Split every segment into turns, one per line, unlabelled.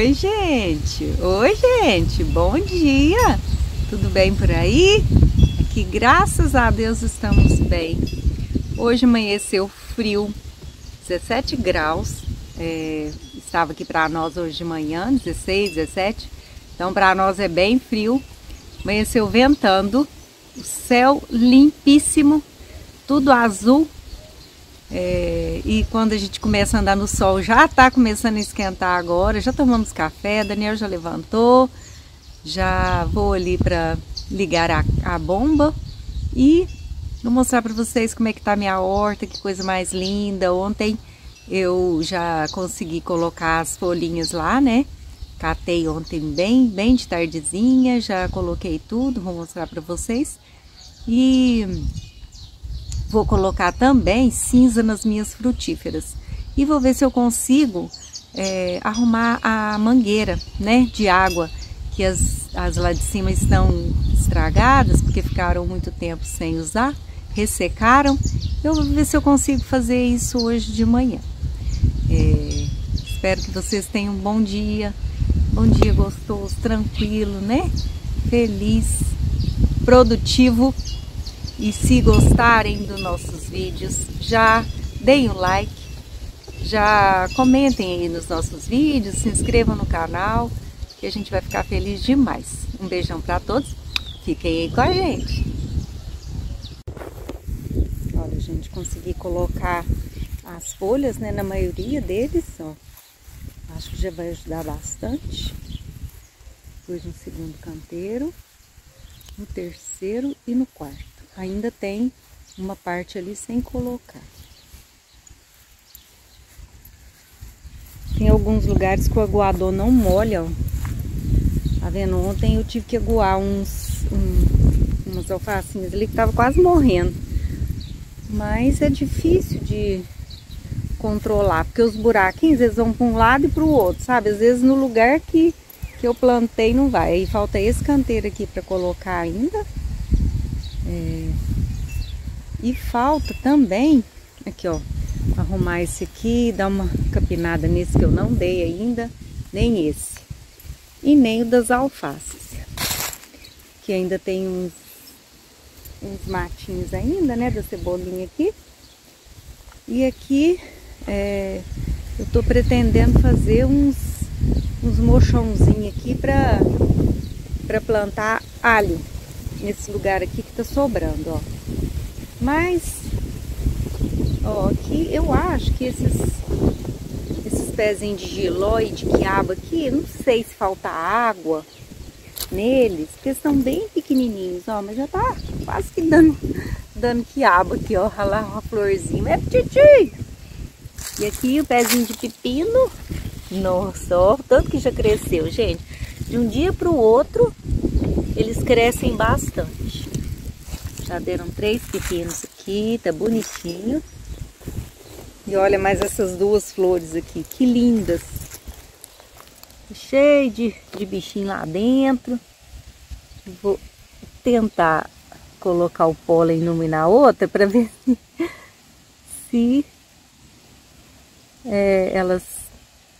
Oi, gente! Oi, gente! Bom dia! Tudo bem por aí? Aqui, graças a Deus, estamos bem. Hoje amanheceu frio, 17 graus. É, estava aqui para nós hoje de manhã, 16, 17. Então, para nós é bem frio. Amanheceu ventando, o céu limpíssimo, tudo azul, é, e quando a gente começa a andar no sol, já está começando a esquentar agora, já tomamos café, Daniel já levantou, já vou ali para ligar a, a, bomba e vou mostrar para vocês como é que tá minha horta, que coisa mais linda. Ontem eu já consegui colocar as folhinhas lá, né? Catei ontem bem, bem de tardezinha, já coloquei tudo, vou mostrar para vocês. E Vou colocar também cinza nas minhas frutíferas. E vou ver se eu consigo é, arrumar a mangueira né, de água, que as, as lá de cima estão estragadas, porque ficaram muito tempo sem usar, ressecaram. Eu vou ver se eu consigo fazer isso hoje de manhã. É, espero que vocês tenham um bom dia, bom dia gostoso, tranquilo, né? Feliz, produtivo e se gostarem dos nossos vídeos, já deem o like, já comentem aí nos nossos vídeos, se inscrevam no canal, que a gente vai ficar feliz demais. Um beijão para todos, fiquem aí com a gente. Olha, gente, consegui colocar as folhas, né, na maioria deles, ó. Acho que já vai ajudar bastante. Pus no segundo canteiro, no terceiro e no quarto ainda tem uma parte ali sem colocar. Tem alguns lugares que o aguador não molha, ó. Tá vendo? Ontem eu tive que aguar uns, um, umas alfacinhas ali que tava quase morrendo. Mas é difícil de controlar, porque os buraquinhos eles vão para um lado e para o outro, sabe? Às vezes no lugar que, que eu plantei não vai. Aí falta esse canteiro aqui para colocar ainda. É, e falta também, aqui ó, arrumar esse aqui, dar uma capinada nesse que eu não dei ainda, nem esse. E nem o das alfaces, que ainda tem uns, uns matinhos ainda, né, da cebolinha aqui. E aqui é, eu tô pretendendo fazer uns, uns mochãozinhos aqui para plantar alho nesse lugar aqui que tá sobrando, ó. Mas, ó, aqui eu acho que esses, esses pezinhos de giló e de quiabo aqui, não sei se falta água neles, porque estão bem pequenininhos, ó, mas já tá quase que dando, dando quiabo aqui, ó, lá uma florzinha, é titi! E aqui o pezinho de pepino, nossa, ó, tanto que já cresceu, gente. De um dia para o outro, eles crescem bastante. Já deram três pepinos aqui, tá bonitinho. E olha mais essas duas flores aqui, que lindas. Cheio de, de bichinho lá dentro. Vou tentar colocar o pólen numa e na outra para ver se é, elas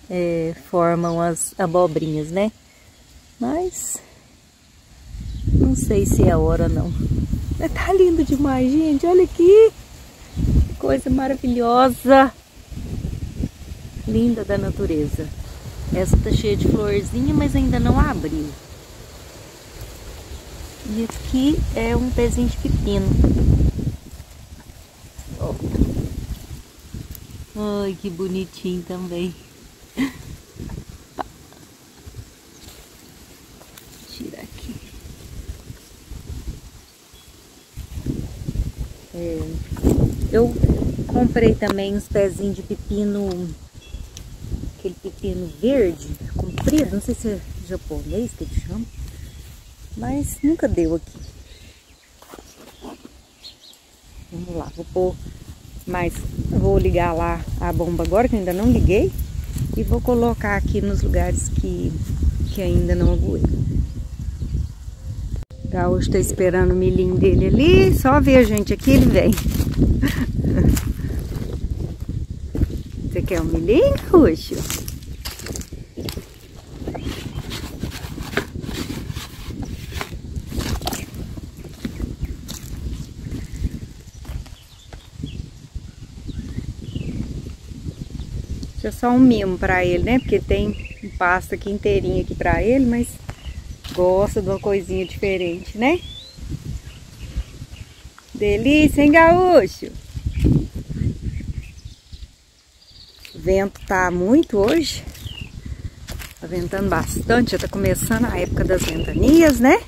é, formam as abobrinhas, né? Mas não sei se é hora não. Tá lindo demais, gente. Olha aqui. Coisa maravilhosa. Linda da natureza. Essa tá cheia de florzinha, mas ainda não abriu. E aqui é um pezinho de pepino. Ai, que bonitinho também. É, eu comprei também uns pezinhos de pepino, aquele pepino verde, comprido, não sei se é japonês que ele chama, mas nunca deu aqui. Vamos lá, vou pôr mais, vou ligar lá a bomba agora, que ainda não liguei, e vou colocar aqui nos lugares que, que ainda não aguei. Gaúcho está esperando o milhinho dele ali. Só ver, gente, aqui ele vem. Quer um milhinho, Ruxo? Deixa é só um mimo para ele, né? Porque tem um pasto aqui inteirinho aqui para ele, mas gosta de uma coisinha diferente, né? Delícia, hein, gaúcho? Vento tá muito hoje. Tá ventando bastante, já tá começando a época das ventanias, né?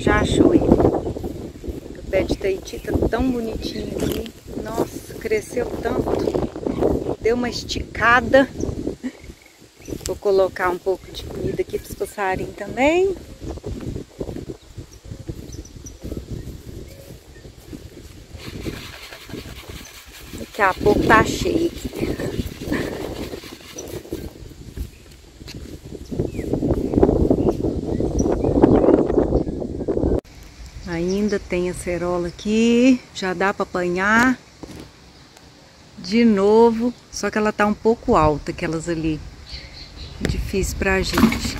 já achou ele. O pé de tá tão bonitinho aqui. Nossa, cresceu tanto. Deu uma esticada. Vou colocar um pouco de comida aqui para os passarinhos também. Daqui a pouco tá cheio aqui. Ainda tem acerola aqui, já dá para apanhar. De novo, só que ela tá um pouco alta, aquelas ali. Difícil pra gente.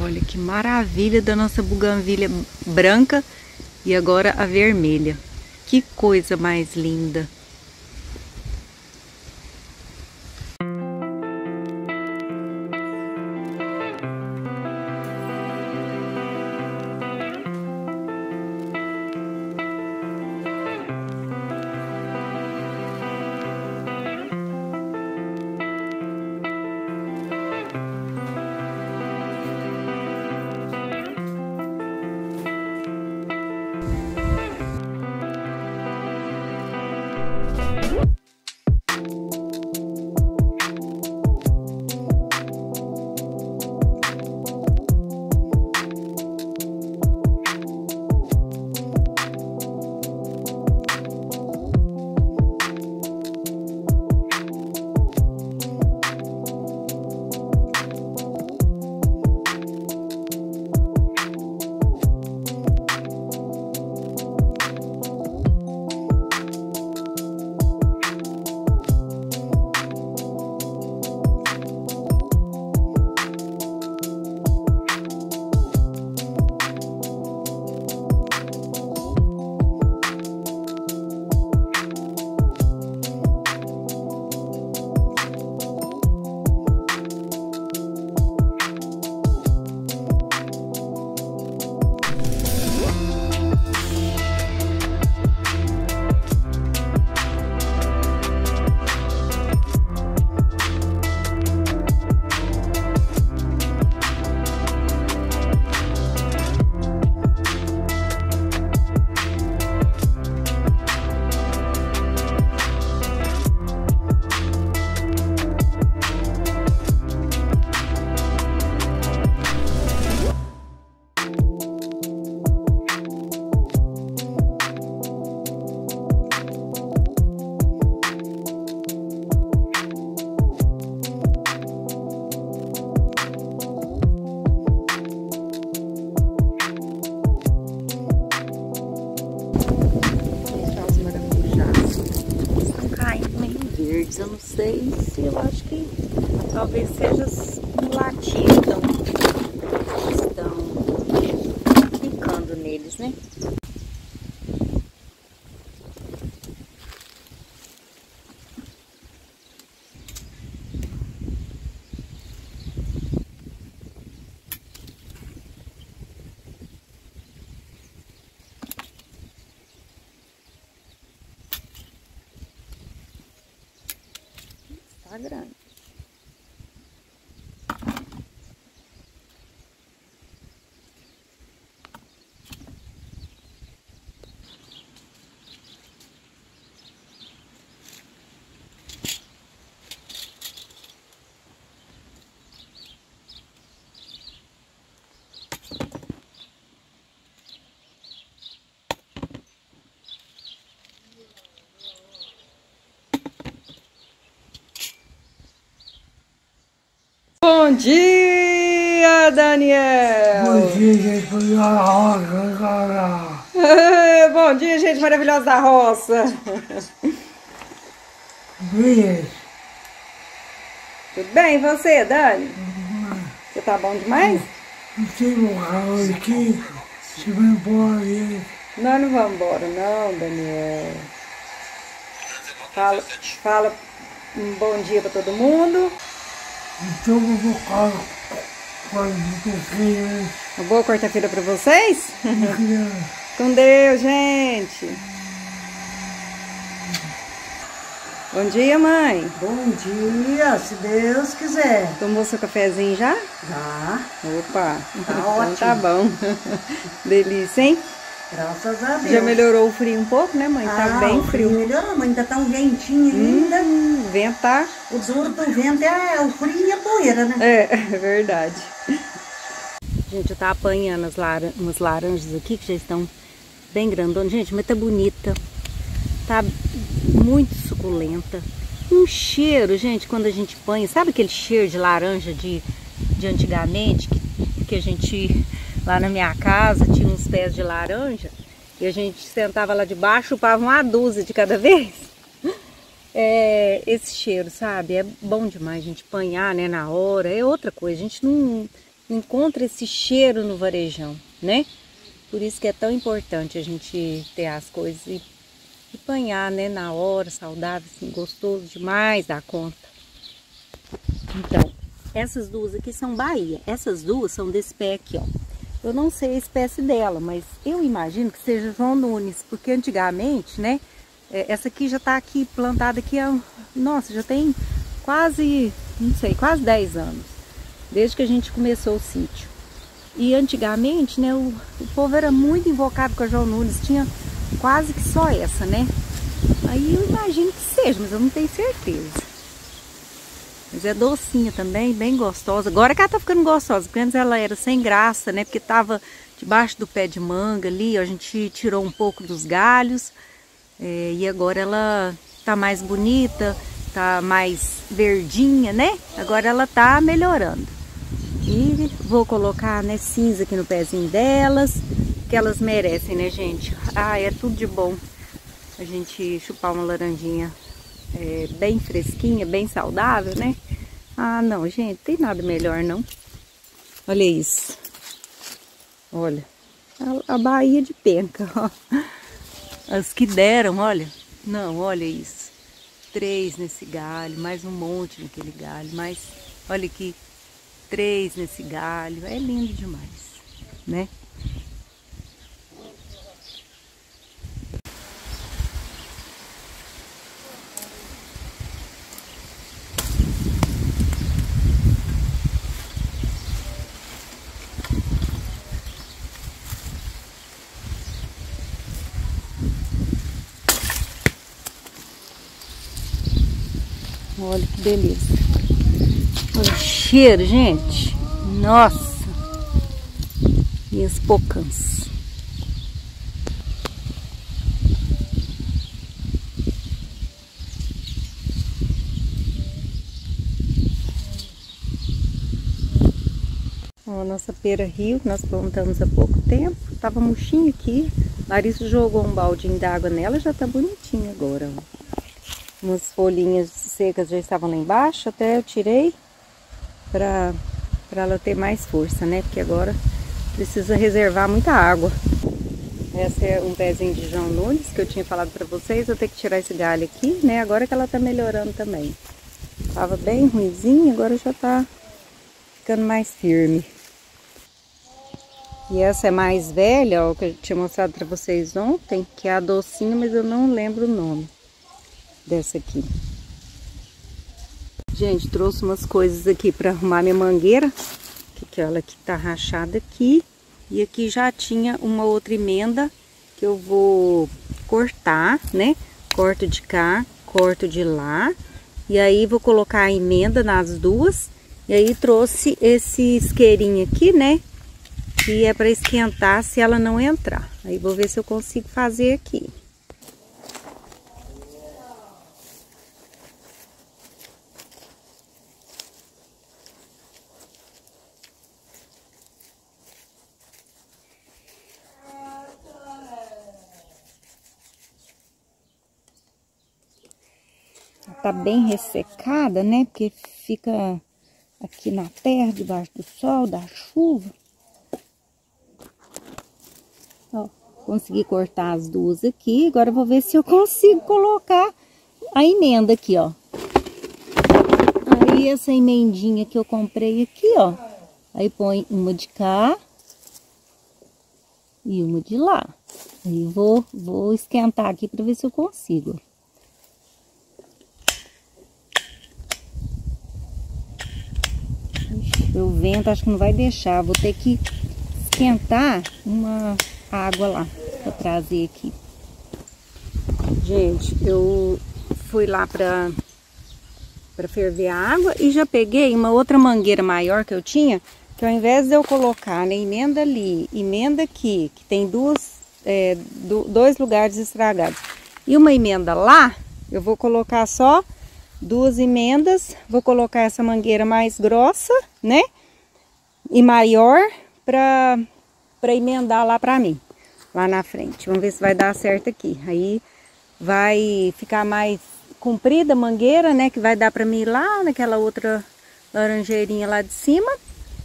Olha que maravilha da nossa buganvilha branca e agora a vermelha. Que coisa mais linda! Eu não sei se eu acho que talvez seja um latinho então estão ficando neles, né? tá grande. Bom dia, Daniel!
Bom dia, gente. Bom dia, roça,
Bom dia, gente maravilhosa da roça! Tudo bem, e você, Dani? Você tá bom demais?
Não tem um carro aqui. Você vai embora.
Nós não vamos embora, não, Daniel. Fala, fala um bom dia pra todo mundo.
Então eu vou
Uma boa quarta-feira pra vocês? Com Deus, gente! Bom dia, mãe!
Bom dia, se Deus quiser.
Tomou seu cafezinho já?
Tá,
Opa! Então
ótimo.
tá bom. Delícia, hein?
Graças a Deus.
Já melhorou o frio um pouco, né, mãe? Tá
Ah,
bem frio.
Melhorou, mas ainda tá um ventinho ainda.
Hum, o vento tá.
O duro do vento é o frio e a poeira, né?
É, é verdade. Gente, eu tava apanhando as laran umas laranjas aqui que já estão bem grandonas. Gente, mas tá bonita. Tá muito suculenta. Um cheiro, gente, quando a gente apanha. Sabe aquele cheiro de laranja de, de antigamente? Que, que a gente, lá na minha casa, tinha uns pés de laranja. E a gente sentava lá debaixo, chupava uma dúzia de cada vez. É, esse cheiro, sabe? É bom demais a gente apanhar, né, na hora. É outra coisa. A gente não, encontra esse cheiro no varejão, né? Por isso que é tão importante a gente ter as coisas e, e apanhar, né, na hora, saudável, assim, gostoso demais da conta. Então, essas duas aqui são Bahia. Essas duas são desse pé aqui, ó. Eu não sei a espécie dela, mas eu imagino que seja João Nunes, porque antigamente, né, é, essa aqui já tá aqui plantada aqui há, nossa, já tem quase, não sei, quase 10 anos, desde que a gente começou o sítio. E antigamente, né, o, o povo era muito invocado com a João Nunes, tinha quase que só essa, né? Aí eu imagino que seja, mas eu não tenho certeza. Mas é docinha também, bem gostosa. Agora que ela tá ficando gostosa, porque antes ela era sem graça, né? Porque tava debaixo do pé de manga ali, a gente tirou um pouco dos galhos. é, e agora ela tá mais bonita, tá mais verdinha, né? Agora ela tá melhorando. E vou colocar, né, cinza aqui no pezinho delas, que elas merecem, né, gente? Ah, é tudo de bom a gente chupar uma laranjinha é, bem fresquinha, bem saudável, né? Ah, não, gente, tem nada melhor, não. Olha isso. Olha, a, a Bahia de penca, ó. As que deram, olha. Não, olha isso. Três nesse galho, mais um monte naquele galho, mais, olha aqui, três nesse galho. É lindo demais, né? Olha que beleza. Olha o cheiro, gente. Nossa. Minhas pocãs. Ó, a nossa pera rio, nós plantamos há pouco tempo. Tava murchinho aqui. Larissa jogou um baldinho d'água nela, já tá bonitinho agora, ó. Umas folhinhas secas já estavam lá embaixo, até eu tirei para ela ter mais força, né? Porque agora precisa reservar muita água. Essa é um pezinho de João Nunes que eu tinha falado para vocês. Eu tenho que tirar esse galho aqui, né? Agora que ela tá melhorando também. Tava bem ruimzinho, agora já tá ficando mais firme. E essa é mais velha, ó, que eu tinha mostrado para vocês ontem, que é a docinha, mas eu não lembro o nome dessa aqui. Gente, trouxe umas coisas aqui para arrumar minha mangueira. Que, ela que tá rachada aqui. E aqui já tinha uma outra emenda que eu vou cortar, né? Corto de cá, corto de lá. E aí vou colocar a emenda nas duas. E aí trouxe esse isqueirinho aqui, né? Que é para esquentar se ela não entrar. Aí vou ver se eu consigo fazer aqui. Tá bem ressecada, né? Porque fica aqui na terra, debaixo do sol, da chuva. Ó, consegui cortar as duas aqui. Agora vou ver se eu consigo colocar a emenda aqui, ó. Aí essa emendinha que eu comprei aqui, ó. Aí põe uma de cá e uma de lá. Aí vou, vou esquentar aqui para ver se eu consigo. Ixi, o vento acho que não vai deixar. Vou ter que esquentar uma água lá para trazer aqui. Gente, eu fui lá para para ferver a água e já peguei uma outra mangueira maior que eu tinha que ao invés de eu colocar emenda ali, emenda aqui, que tem duas, é, do, dois lugares estragados, e uma emenda lá, eu vou colocar só duas emendas, vou colocar essa mangueira mais grossa, né, e maior, para para emendar lá para mim, lá na frente. Vamos ver se vai dar certo aqui. Aí vai ficar mais comprida a mangueira, né, que vai dar para mim lá naquela outra laranjeirinha lá de cima.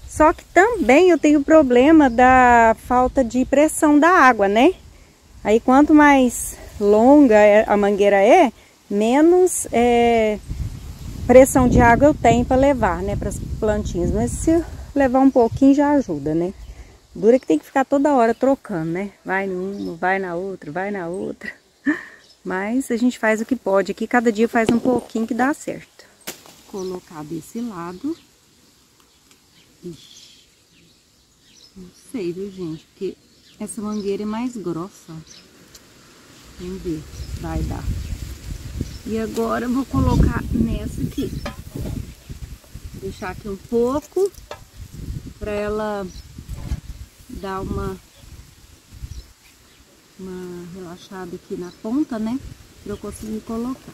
Só que também eu tenho problema da falta de pressão da água, né? Aí quanto mais longa é, a mangueira é, menos é, pressão de água eu tenho para levar, né, para as plantinhas. Mas se levar um pouquinho já ajuda, né? Dura que tem que ficar toda hora trocando, né? Vai numa, vai na outra, vai na outra. Mas a gente faz o que pode aqui, cada dia faz um pouquinho que dá certo. Colocar desse lado. Ixi. Não sei, viu, gente? Porque essa mangueira é mais grossa. Vamos ver vai dar. E agora eu vou colocar nessa aqui. Deixar aqui um pouco. Pra ela dar uma, uma relaxada aqui na ponta, né? Pra eu conseguir colocar.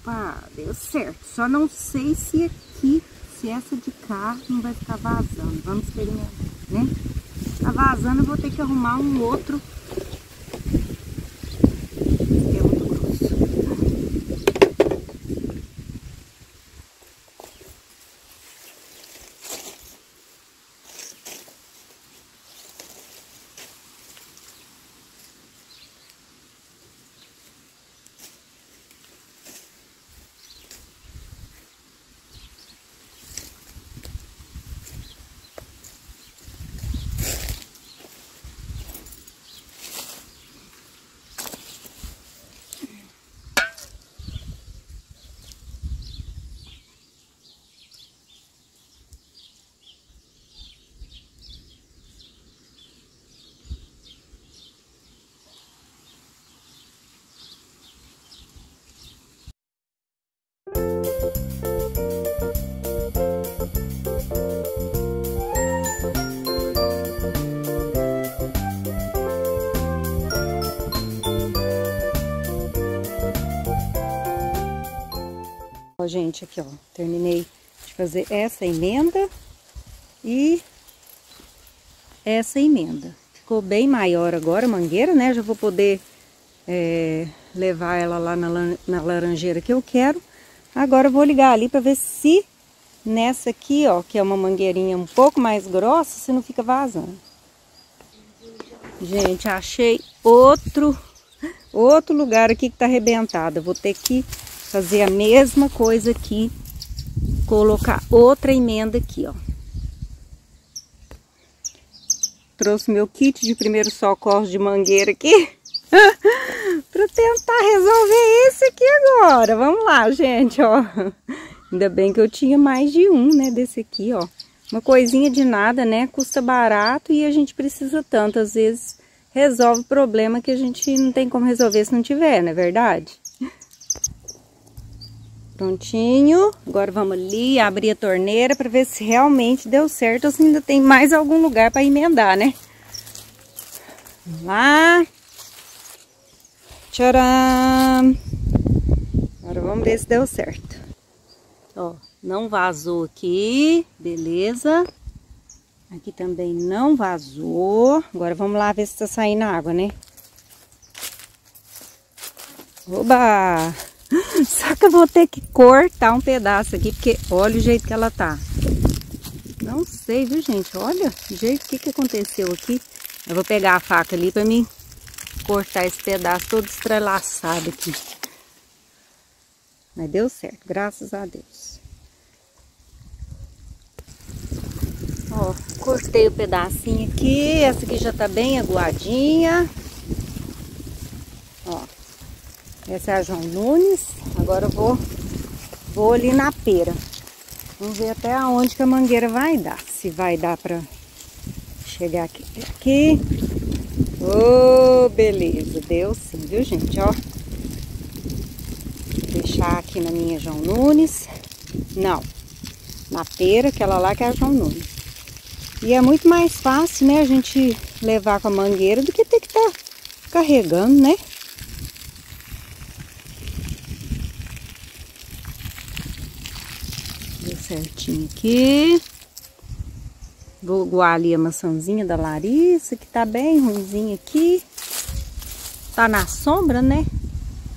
Opa, deu certo. Só não sei se aqui, se essa de cá não vai ficar vazando. Vamos experimentar, né? Tá vazando, eu vou ter que arrumar um outro gente, aqui, ó. Terminei de fazer essa emenda e essa emenda. Ficou bem maior agora a mangueira, né? Já vou poder é, levar ela lá na, na laranjeira que eu quero. Agora eu vou ligar ali para ver se nessa aqui, ó, que é uma mangueirinha um pouco mais grossa, se não fica vazando. Gente, achei outro, outro lugar aqui que tá arrebentado. Vou ter que fazer a mesma coisa aqui, colocar outra emenda aqui, ó. Trouxe meu kit de primeiro socorro de mangueira aqui. para tentar resolver esse aqui agora. Vamos lá, gente, ó. Ainda bem que eu tinha mais de um, né, desse aqui, ó. Uma coisinha de nada, né, custa barato e a gente precisa tanto. Às vezes resolve problema que a gente não tem como resolver se não tiver, não é verdade? Prontinho. Agora vamos ali abrir a torneira para ver se realmente deu certo ou se ainda tem mais algum lugar para emendar, né? Vamos lá. Tcharam! Agora vamos ver se deu certo. Ó, não vazou aqui, beleza. Aqui também não vazou. Agora vamos lá ver se tá saindo água, né? Oba! Que eu vou ter que cortar um pedaço aqui, porque olha o jeito que ela tá. Não sei, viu, gente? Olha o jeito que, que aconteceu aqui. Eu vou pegar a faca ali pra mim cortar esse pedaço todo estrelaçado aqui. Mas deu certo, graças a Deus. Ó, cortei o pedacinho aqui. Essa aqui já tá bem aguadinha. Ó, essa é a João Nunes. Agora eu vou, vou ali na pera. Vamos ver até aonde que a mangueira vai dar. Se vai dar pra chegar aqui. aqui. Oh, beleza. Deu sim, viu, gente? Ó. Vou deixar aqui na minha João Nunes. Não. Na pera, aquela lá que é a João Nunes. E é muito mais fácil, né, a gente levar com a mangueira do que ter que estar tá carregando, né? Deu certinho aqui. Vou guar ali a maçãzinha da Larissa, que tá bem ruimzinha aqui. Tá na sombra, né?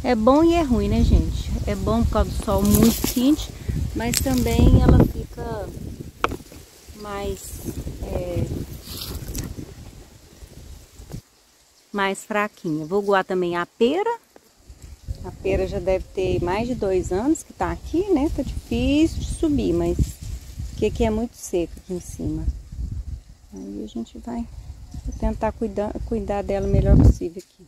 É bom e é ruim, né, gente? É bom por causa do sol muito quente, mas também ela fica mais... É, mais fraquinha. Vou guar também a pera. A pera já deve ter mais de dois anos que tá aqui, né? Tá difícil de subir, mas que aqui é muito seco aqui em cima. Aí a gente vai tentar cuidar, cuidar dela o melhor possível aqui.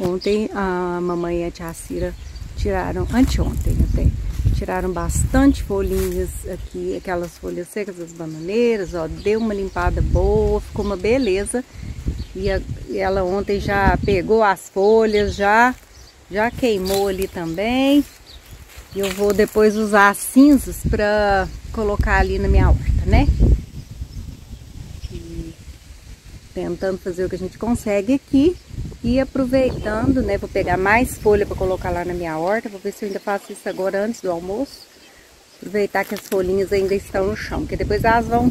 Ontem a mamãe e a tia Cira tiraram, anteontem até, tiraram bastante folhinhas aqui, aquelas folhas secas das bananeiras, ó, deu uma limpada boa, ficou uma beleza. E, a, e ela ontem já pegou as folhas, já, já queimou ali também. E eu vou depois usar as cinzas para colocar ali na minha horta, né? tentando fazer o que a gente consegue aqui e aproveitando, né, vou pegar mais folha para colocar lá na minha horta, vou ver se eu ainda faço isso agora antes do almoço, aproveitar que as folhinhas ainda estão no chão, porque depois elas vão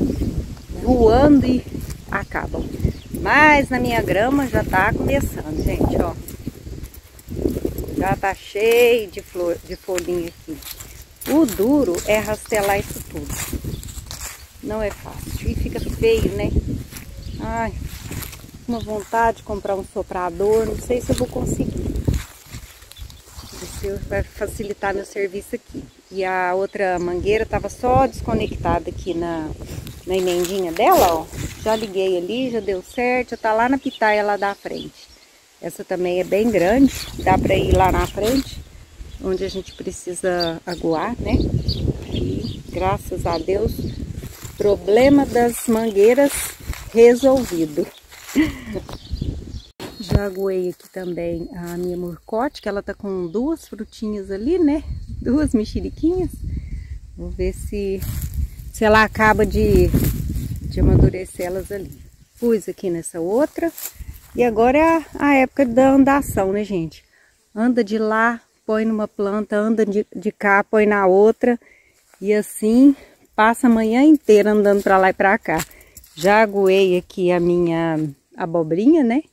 voando e acabam. Mas na minha grama já tá começando, gente, ó. Já tá cheio de, flor, de folhinha aqui. O duro é rastelar isso tudo. Não é fácil. E fica feio, né? Ai, uma vontade de comprar um soprador, não sei se eu vou conseguir. Isso vai facilitar meu serviço aqui. E a outra mangueira estava só desconectada aqui na, na emendinha dela, ó. Já liguei ali, já deu certo, já tá lá na pitaia lá da frente. Essa também é bem grande, dá para ir lá na frente, onde a gente precisa aguar, né? E graças a Deus, problema das mangueiras resolvido. Já aguei aqui também a minha murcote, que ela tá com duas frutinhas ali, né? Duas mexeriquinhas. Vou ver se, se ela acaba de, de amadurecer elas ali. Pus aqui nessa outra. E agora é a, época da andação, né, gente? Anda de lá, põe numa planta, anda de, de cá, põe na outra. E assim passa a manhã inteira andando para lá e para cá. Já aguei aqui a minha abobrinha, né?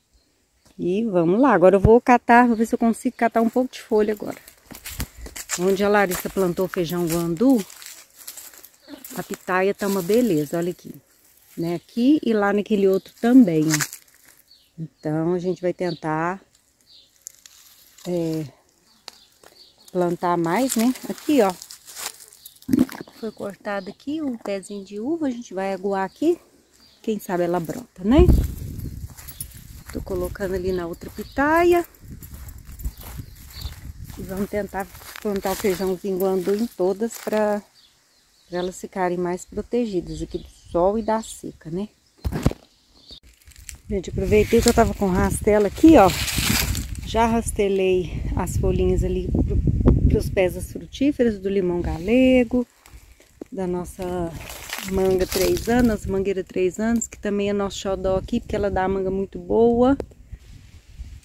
E vamos lá, agora eu vou catar, vou ver se eu consigo catar um pouco de folha agora. Onde a Larissa plantou feijão guandu, a pitaia tá uma beleza, olha aqui. Né? Aqui e lá naquele outro também, ó. Então, a gente vai tentar é, plantar mais, né? Aqui, ó. Foi cortado aqui um pezinho de uva, a gente vai aguar aqui quem sabe ela brota, né? Tô colocando ali na outra pitaia. E vamos tentar plantar o feijãozinho guandu em todas para elas ficarem mais protegidas aqui do sol e da seca, né? Gente, aproveitei que eu tava com rastela aqui, ó. Já rastelei as folhinhas ali para os pés das frutíferas, do limão galego, da nossa manga 3 anos, mangueira 3 anos, que também é nosso xodó aqui, porque ela dá manga muito boa.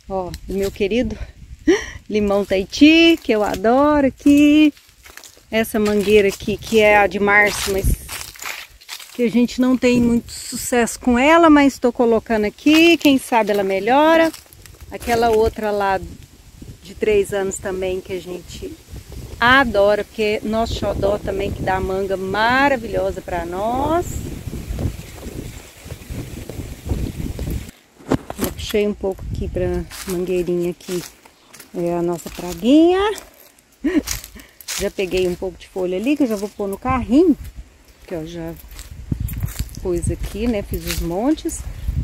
Ó, do meu querido limão Tahiti, que eu adoro aqui. Essa mangueira aqui, que é a de março, mas que a gente não tem muito sucesso com ela, mas estou colocando aqui, quem sabe ela melhora. Aquela outra lá de três anos também que a gente adora, porque nosso xodó também que dá manga maravilhosa para nós. Eu puxei um pouco aqui para mangueirinha aqui, é a nossa praguinha. Já peguei um pouco de folha ali, que eu já vou pôr no carrinho, que eu já pus aqui, né? Fiz os montes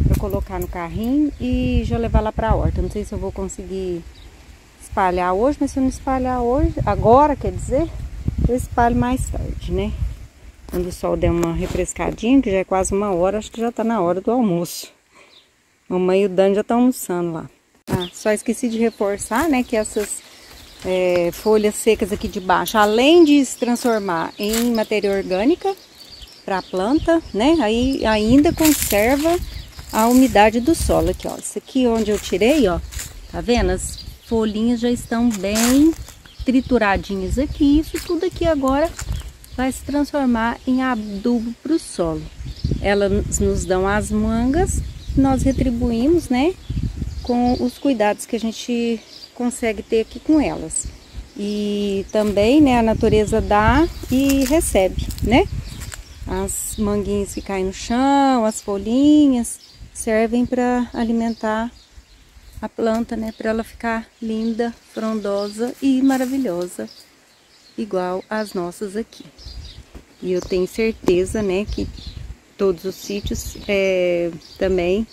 para colocar no carrinho e já levar lá para a horta. Não sei se eu vou conseguir espalhar hoje, mas se eu não espalhar hoje, agora quer dizer, eu espalho mais tarde, né? Quando o sol der uma refrescadinha, que já é quase uma hora, acho que já tá na hora do almoço. Mamãe e o Dani já estão almoçando lá. Ah, só esqueci de reforçar, né, que essas é, folhas secas aqui de baixo, além de se transformar em matéria orgânica para a planta, né, aí ainda conserva a umidade do solo aqui, ó. Isso aqui onde eu tirei, ó, tá vendo? As folhinhas já estão bem trituradinhas aqui. Isso tudo aqui agora vai se transformar em adubo para o solo. Elas nos dão as mangas, nós retribuímos, né, com os cuidados que a gente consegue ter aqui com elas. E também, né, a natureza dá e recebe, né? As manguinhas que caem no chão, as folhinhas, servem para alimentar a planta, né, para ela ficar linda, frondosa e maravilhosa, igual as nossas aqui. E eu tenho certeza, né, que todos os sítios é, também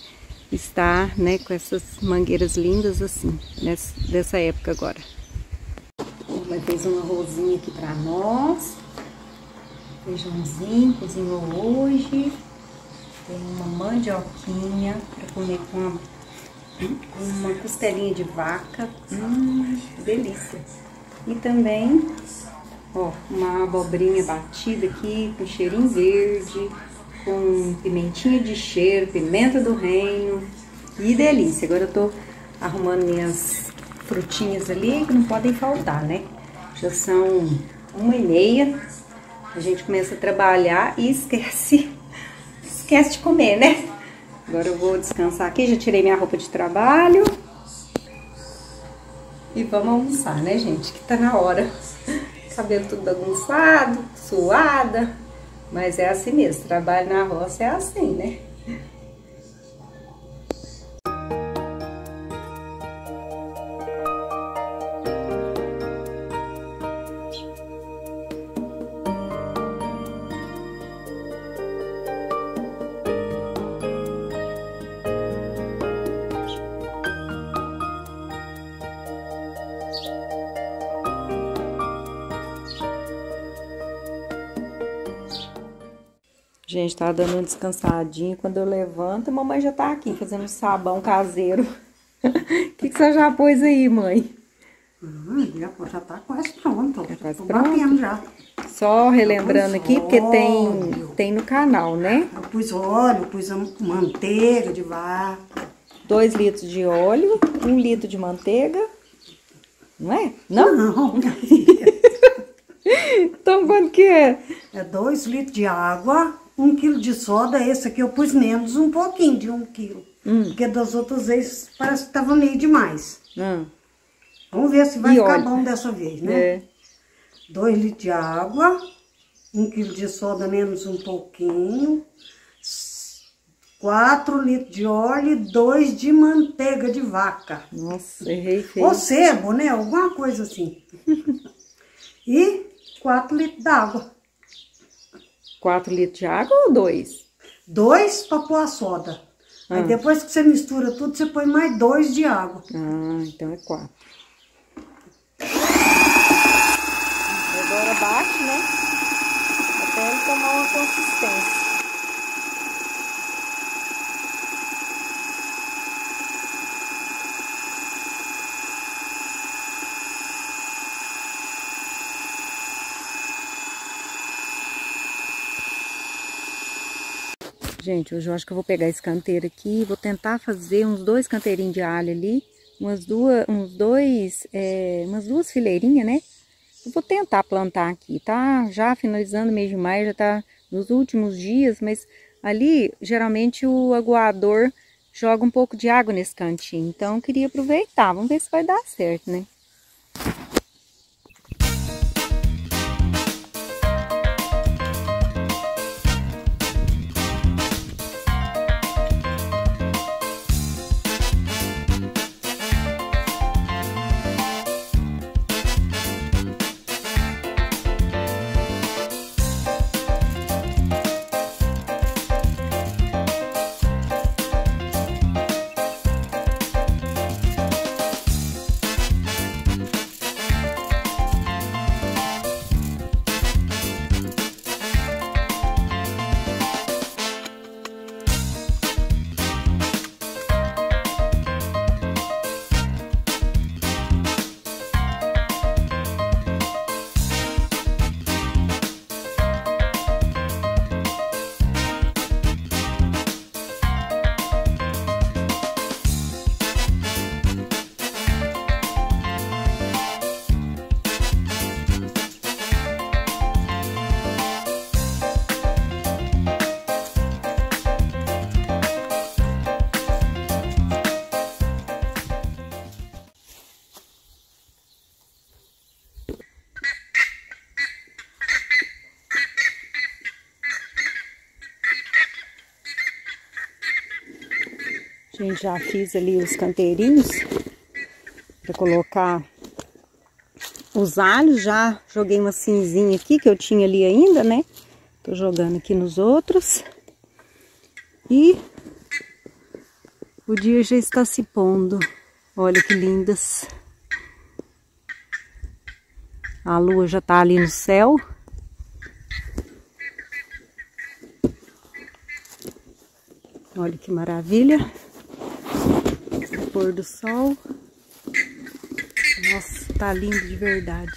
está, né, com essas mangueiras lindas assim, nessa, dessa época agora. Ela fez um arrozinho aqui para nós, feijãozinho, cozinhou hoje, tem uma mandioquinha para comer com uma uma costelinha de vaca, hum, delícia. E também, ó, uma abobrinha batida aqui com cheirinho verde, com pimentinha de cheiro, pimenta do reino, que delícia. Agora eu tô arrumando minhas frutinhas ali que não podem faltar, né? Já são uma e meia, a gente começa a trabalhar e esquece, esquece de comer, né? Agora eu vou descansar aqui, já tirei minha roupa de trabalho. E vamos almoçar, né, gente? Que tá na hora. Cabelo tudo bagunçado, suada. Mas é assim mesmo, trabalho na roça é assim, né? Gente, tá dando um descansadinho. Quando eu levanto, a mamãe já tá aqui fazendo sabão caseiro. O que, que você já pôs aí, mãe?
Hum, já, tá quase pronto.
Já quase pronto?
batendo já.
Só relembrando aqui, porque tem, tem no canal, né?
Eu pus óleo, pus manteiga de vaca.
2 litros de óleo, 1 um litro de manteiga. Não é? Não?
Não,
Então quanto que é?
é dois litros de água, um quilo de soda. Esse aqui eu pus menos um pouquinho de um quilo.
Hum.
Porque das outras vezes parece que tava meio demais.
Hum,
Vamos ver se vai
E
ficar
óleo?
bom dessa vez, né?
é.
2 litros de água, um quilo de soda menos um pouquinho, 4 litros de óleo e 2 de manteiga de vaca.
Nossa, errei feio.
Ou sebo, né? Alguma coisa assim. e 4 litros d'água.
4 litros de água ou 2?
Dois para pôr a soda. Aí
Ah.
depois que você mistura tudo, você põe mais dois de água.
Ah, então é 4. Agora bate, né? Até ele tomar uma consistência. Gente, hoje eu acho que eu vou pegar esse canteiro aqui, vou tentar fazer uns dois canteirinhos de alho ali, umas duas, uns dois, é, umas duas fileirinhas, né? Eu vou tentar plantar aqui, tá? Já finalizando o mês de maio, já tá nos últimos dias, mas ali geralmente o aguador joga um pouco de água nesse cantinho. Então eu queria aproveitar, vamos ver se vai dar certo, né? Já fiz ali os canteirinhos para colocar os alhos. Já joguei uma cinzinha aqui que eu tinha ali ainda, né? Tô jogando aqui nos outros. E o dia já está se pondo. Olha que lindas. A lua já tá ali no céu. Olha que maravilha pôr do sol. Nossa, tá lindo de verdade.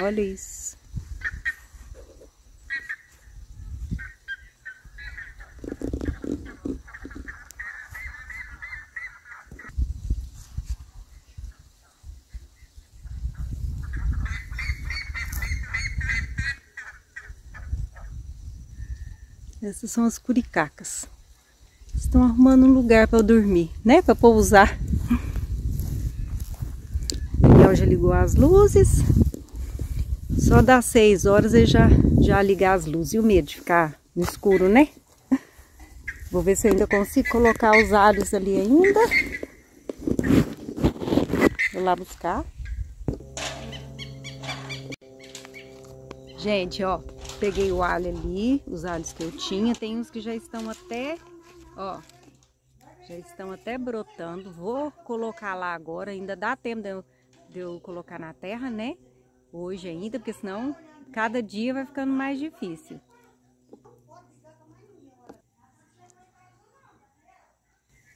Olha isso. Essas são as curicacas. Estão arrumando um lugar para eu dormir, né? Para pousar. Miguel já ligou as luzes. Só das seis horas ele já, já ligar as luzes. E o medo de ficar no escuro, né? Vou ver se eu ainda consigo colocar os alhos ali ainda. Vou lá buscar. Gente, ó, peguei o alho ali, os alhos que eu tinha. Tem uns que já estão até Ó, já estão até brotando. Vou colocar lá agora, ainda dá tempo de eu, de eu colocar na terra, né? Hoje ainda, porque senão cada dia vai ficando mais difícil.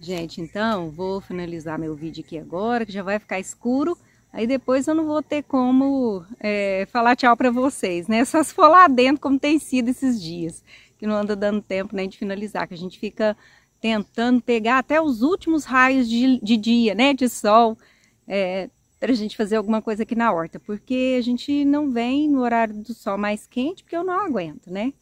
Gente, então, vou finalizar meu vídeo aqui agora, que já vai ficar escuro. Aí depois eu não vou ter como é, falar tchau para vocês, né? Só se for lá dentro, como tem sido esses dias que não anda dando tempo nem de finalizar, que a gente fica tentando pegar até os últimos raios de, de dia, né, de sol, é, para a gente fazer alguma coisa aqui na horta, porque a gente não vem no horário do sol mais quente, porque eu não aguento, né?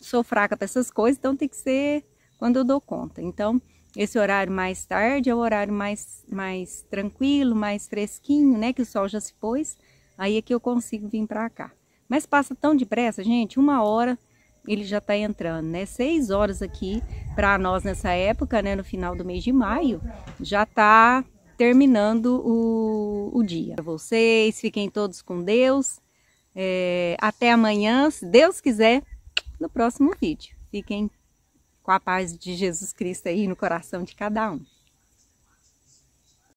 Sou fraca para essas coisas, então tem que ser quando eu dou conta. Então, esse horário mais tarde é o horário mais, mais tranquilo, mais fresquinho, né? Que o sol já se pôs, aí é que eu consigo vir para cá. Mas passa tão depressa, gente, uma hora ele já está entrando, né? Seis horas aqui para nós nessa época, né? No final do mês de maio, já está terminando o, o dia. Vocês fiquem todos com Deus. É, até amanhã, se Deus quiser, no próximo vídeo. Fiquem com a paz de Jesus Cristo aí no coração de cada um.